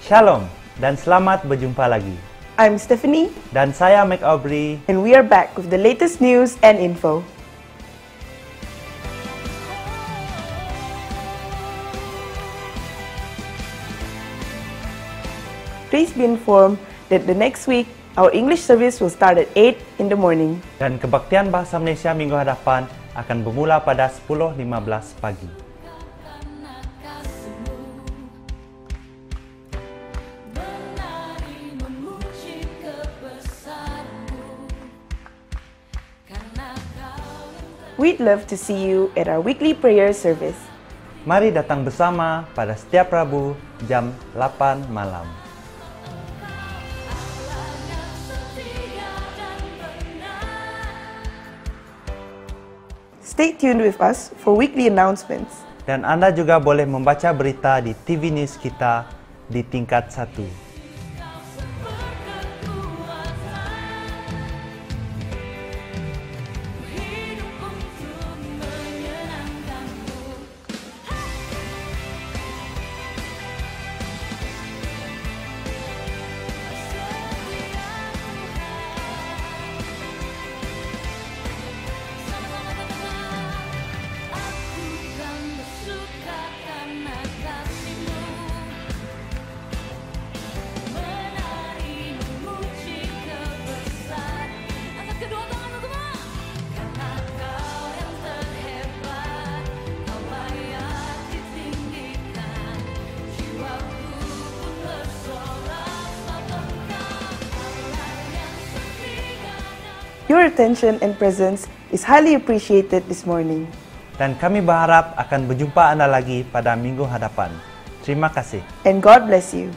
Shalom dan selamat berjumpa lagi. I'm Stephanie, Dan saya Mac Aubrey. and we are back with the latest news and info. Please be informed that the next week our English service will start at 8 in the morning. Dan kebaktian Bahasa Malaysia minggu hadapan akan bermula pada 10.15 pagi. We'd love to see you at our weekly prayer service. Mari datang bersama pada setiap Rabu jam 8 malam. Stay tuned with us for weekly announcements. Dan Anda juga boleh membaca berita di TV News kita di tingkat 1. Your attention and presence is highly appreciated this morning. Dan kami berharap akan berjumpa Anda lagi pada minggu hadapan. Terima kasih. And God bless you.